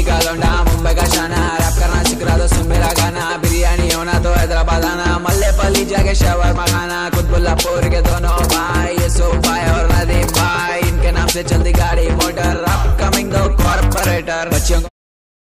दिल्ली का लौंडा मुंबई का शाना रैप करना सीख रहा तो सुन मेरा गाना बिरयानी होना तो हैदराबाद आना मल्ले पली जाके शवर मखाना कुतबुल्लापुर के दोनों भाई ये सो भाई और नदीम भाई इनके नाम से चलती गाड़ी मोटर अपकमिंग दो कॉर्पोरेटर बच्चियों